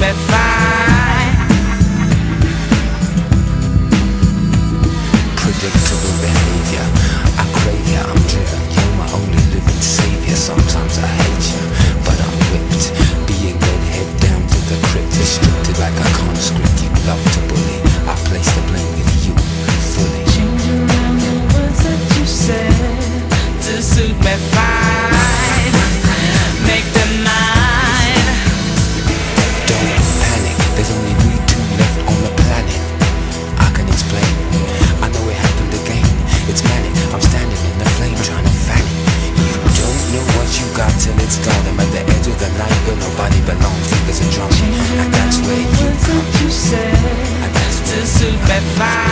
me fine. Predictable behavior. I crave I'm standing in the flame trying to fan it. You don't know what you got till it's gone. I'm at the edge of the night where nobody belongs. Fingers are drumming, and that's where you come. you said that's to where suit me fine.